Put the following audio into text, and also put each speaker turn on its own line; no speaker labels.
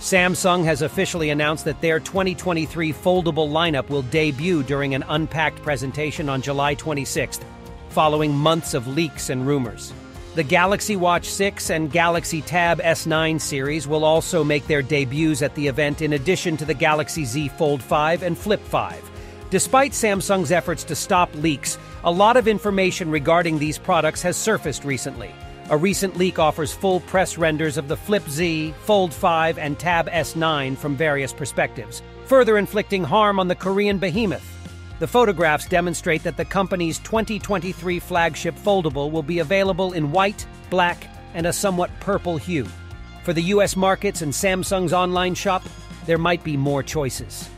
Samsung has officially announced that their 2023 foldable lineup will debut during an unpacked presentation on July 26th, following months of leaks and rumors. The Galaxy Watch 6 and Galaxy Tab S9 series will also make their debuts at the event in addition to the Galaxy Z Fold 5 and Flip 5. Despite Samsung's efforts to stop leaks, a lot of information regarding these products has surfaced recently. A recent leak offers full press renders of the Flip Z, Fold 5, and Tab S9 from various perspectives, further inflicting harm on the Korean behemoth. The photographs demonstrate that the company's 2023 flagship foldable will be available in white, black, and a somewhat purple hue. For the US markets and Samsung's online shop, there might be more choices.